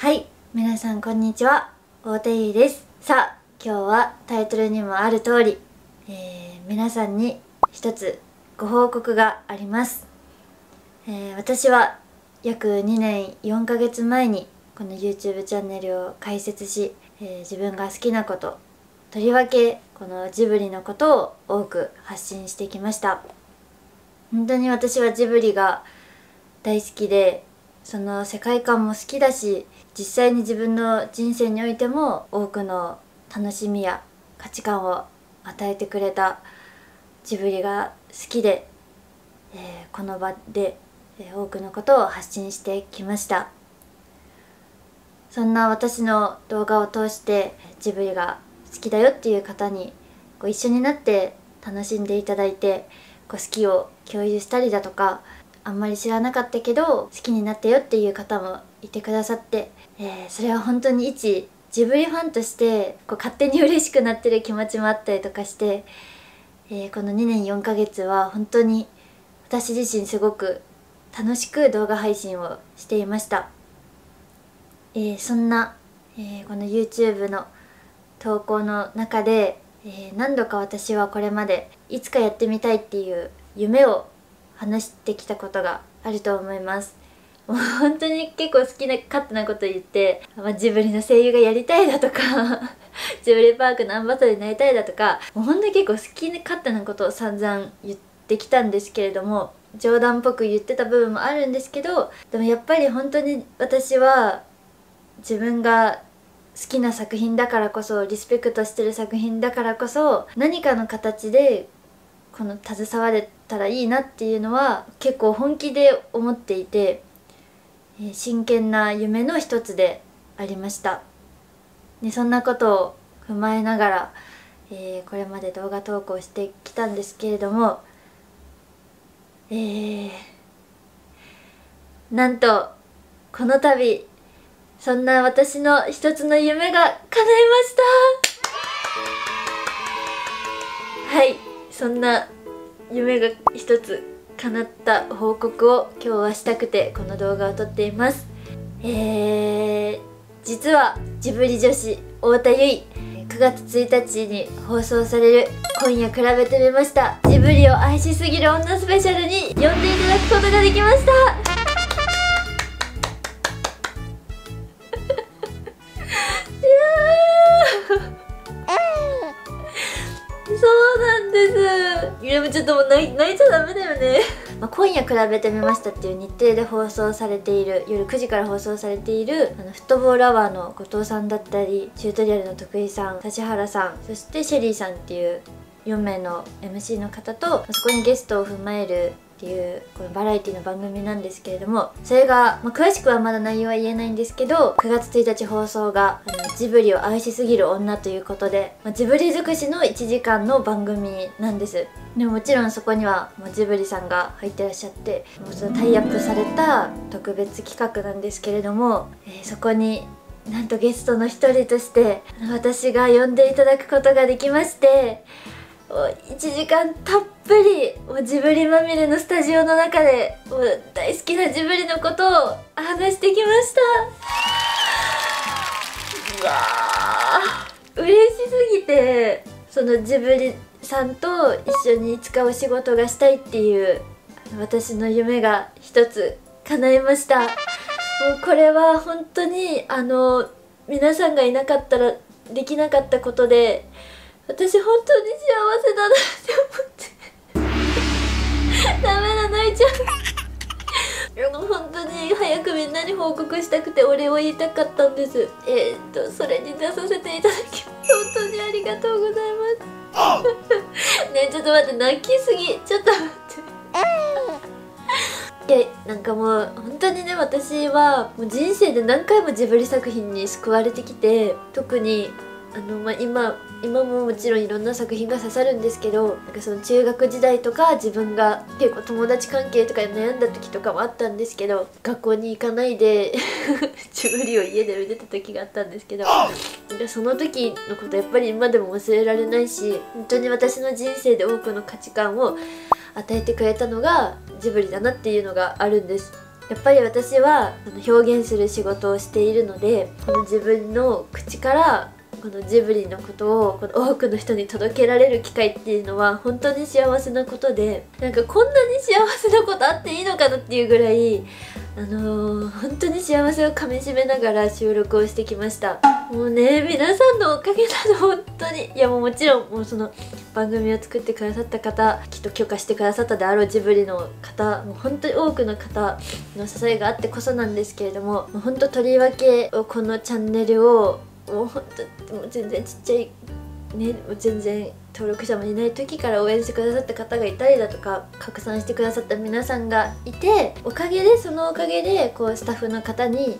はい皆さんこんにちは。大手ゆいです。さあ今日はタイトルにもある通り、えー、皆さんに一つご報告があります、えー、私は約2年4ヶ月前にこの YouTube チャンネルを開設し、えー、自分が好きなこととりわけこのジブリのことを多く発信してきました。本当に私はジブリが大好きでその世界観も好きだし実際に自分の人生においても多くの楽しみや価値観を与えてくれたジブリが好きで、えー、この場で、多くのことを発信してきました。そんな私の動画を通してジブリが好きだよっていう方にこう一緒になって楽しんでいただいてこう好きを共有したりだとかあんまり知らなかったけど好きになったよっていう方もいてくださって、えー、それは本当に一ジブリファンとしてこう勝手に嬉しくなってる気持ちもあったりとかして、えー、この2年4ヶ月は本当に私自身すごく楽しく動画配信をしていました、えー、そんな、えこの YouTube の投稿の中で、え何度か私はこれまでいつかやってみたいっていう夢を話してきたことがあると思います。もう本当に結構好きな勝手なこと言って、まあ、ジブリの声優がやりたいだとか ジブリパークのアンバサダーになりたいだとかもう本当に結構好きな勝手なことを散々言ってきたんですけれども冗談っぽく言ってた部分もあるんですけどでもやっぱり本当に私は自分が好きな作品だからこそリスペクトしてる作品だからこそ何かの形でこの携われたらいいなっていうのは結構本気で思っていて、真剣な夢の一つでありました。でそんなことを踏まえながら、えー、これまで動画投稿してきたんですけれどもえー、なんとこの度そんな私の一つの夢が叶いました。はい。そんな夢が一つ叶った報告を今日はしたくてこの動画を撮っています。えー、実はジブリ女子太田結衣9月1日に放送される今夜比べてみました。ジブリを愛しすぎる女スペシャルに呼んでいただくことができました。もちょっともう泣いちゃダメだよね。まあ、今夜比べてみましたっていう日程で放送されている夜9時から放送されているあのフットボールアワーの後藤さんだったりチュートリアルの徳井さん指原さんそしてシェリーさんっていう4名の MC の方とそこにゲストを踏まえるっていうこのバラエティの番組なんですけれどもそれが、まあ、詳しくはまだ内容は言えないんですけど9月1日放送があのジブリを愛しすぎる女ということで、まあ、ジブリ尽くしの1時間の番組なんです。でももちろんそこにはもうジブリさんが入ってらっしゃってもうそのタイアップされた特別企画なんですけれども、えー、そこになんとゲストの一人として私が呼んでいただくことができまして1時間たっぷりもうジブリまみれのスタジオの中でもう大好きなジブリのことを話してきました。うわー。嬉しすぎてそのジブリさんと一緒にいつかお仕事がしたいっていう私の夢が一つ叶いました。もうこれは本当にあの皆さんがいなかったらできなかったことで私本当に幸せだなって思って。ダメだ泣いちゃう。本当に早くみんなに報告したくてお礼を言いたかったんです。えー、っとそれに出させていただき本当にねちょっと待って泣きすぎ。ちょっと待って。いやなんかもう本当にね私はもう人生で何回もジブリ作品に救われてきて特にあの、まあ、今今ももちろんいろんな作品が刺さるんですけどなんかその中学時代とか自分が結構友達関係とかで悩んだ時とかもあったんですけど学校に行かないでジブリを家で見てた時があったんですけどその時のことやっぱり今でも忘れられないし本当に私の人生で多くの価値観を与えてくれたのがジブリだなっていうのがあるんです。やっぱり私は表現する仕事をしているのでこの自分の口からこのジブリのことをこの多くの人に届けられる機会っていうのは本当に幸せなことでなんかこんなに幸せなことあっていいのかなっていうぐらいあのー、本当に幸せをかみしめながら収録をしてきました。もうね皆さんのおかげなの本当に。いやもうもちろんもうその番組を作ってくださった方きっと許可してくださったであろうジブリの方もう本当に多くの方の支えがあってこそなんですけれどももう本当とりわけこのチャンネルをもう本当も全然ちっちゃいね全然登録者もいない時から応援してくださった方がいたりだとか拡散してくださった皆さんがいておかげでそのおかげでこうスタッフの方に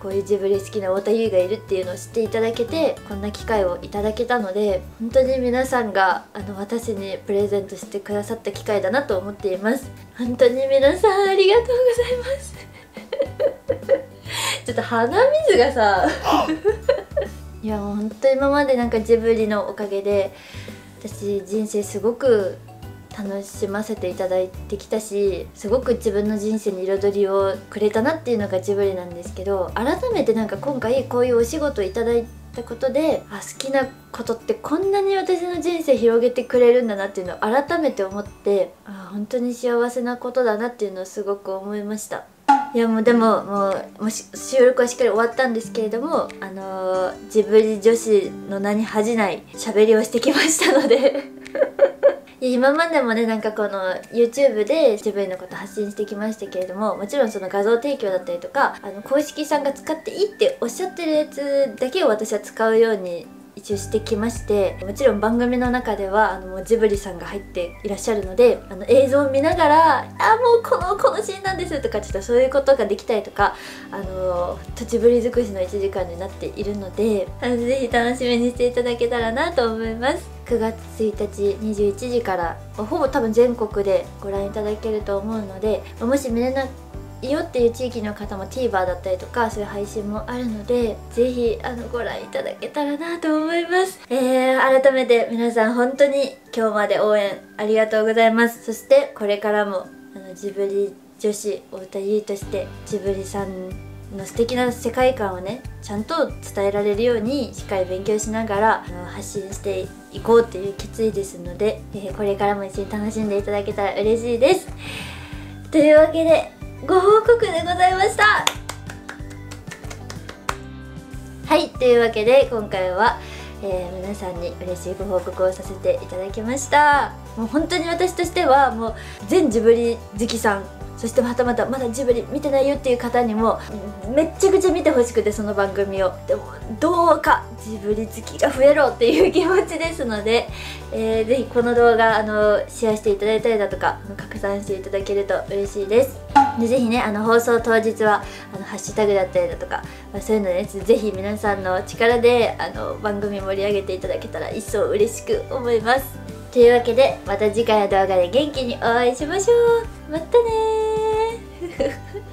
こういうジブリ好きな太田優がいるっていうのを知っていただけてこんな機会をいただけたので本当に皆さんがあの私にプレゼントしてくださった機会だなと思っています。本当に皆さんありがとうございます。ちょっと鼻水がさ。いやもう本当今までなんかジブリのおかげで私人生すごく楽しませていただいてきたしすごく自分の人生に彩りをくれたなっていうのがジブリなんですけど改めてなんか今回こういうお仕事をいただいたことであ好きなことってこんなに私の人生広げてくれるんだなっていうのを改めて思ってあ本当に幸せなことだなっていうのをすごく思いました。いやもうでももうもう収録はしっかり終わったんですけれどもあのー、ジブリ女子の名に恥じない喋りをしてきましたので。今までもねなんかこの YouTube でジブリのこと発信してきましたけれどももちろんその画像提供だったりとかあの公式さんが使っていいっておっしゃってるやつだけを私は使うように一応してきましてもちろん番組の中ではあのジブリさんが入っていらっしゃるのであの映像を見ながら「あもうこのこのシーンなんです」とかちょっとそういうことができたりとかあのジブリ尽くしの1時間になっているのであのぜひ楽しみにしていただけたらなと思います。9月1日21時からほぼ多分全国でご覧いただけると思うのでもし見れなよっていう地域の方も TVer だったりとかそういう配信もあるのでぜひあのご覧いただけたらなと思います。えー、改めて皆さん本当に今日まで応援ありがとうございます。そしてこれからもあのジブリ女子太田優としてジブリさんの素敵な世界観をねちゃんと伝えられるようにしっかり勉強しながらあの発信していこうっていう決意ですので、えー、これからも一緒に楽しんでいただけたら嬉しいです。というわけでご報告でございました。はいというわけで今回は、えー、皆さんに嬉しいご報告をさせていただきました。もう本当に私としてはもう全ジブリ好きさんそしてまたまたまだジブリ見てないよっていう方にもめっちゃくちゃ見てほしくてその番組を。でもどうかジブリ好きが増えろっていう気持ちですので、えー、ぜひこの動画あのシェアしていただいたりだとか拡散していただけると嬉しいです。でぜひねあの放送当日はあのハッシュタグだったりだとか、まあ、そういうので、ね、ぜひ皆さんの力であの番組盛り上げていただけたら一層嬉しく思います。というわけでまた次回の動画で元気にお会いしましょう。またね